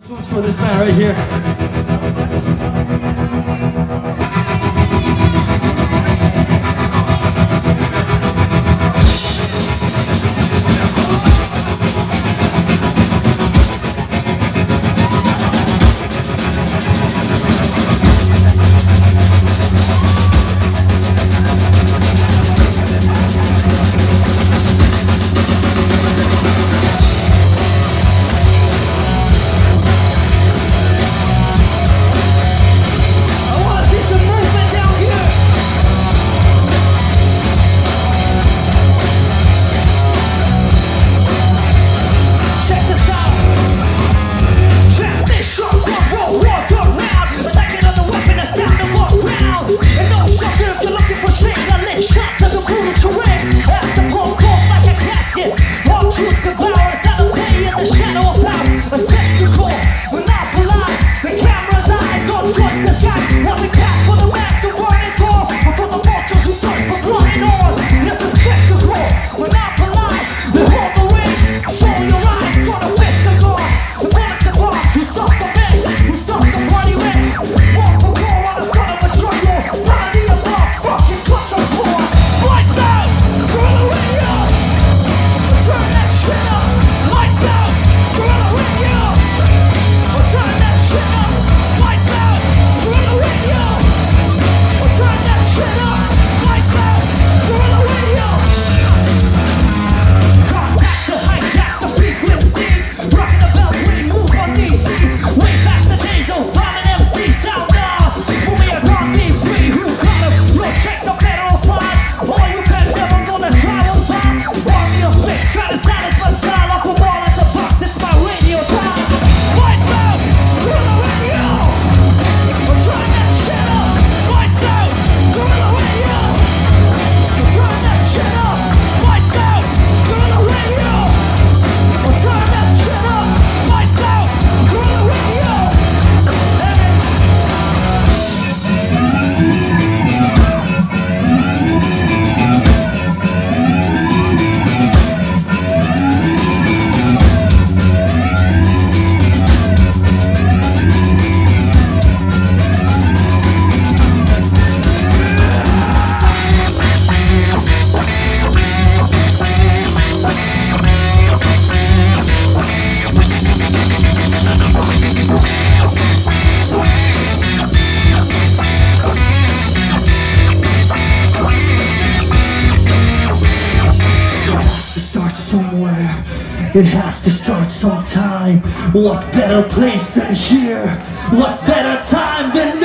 This one's for this man right here. what the got, what somewhere. It has to start sometime. What better place than here? What better time than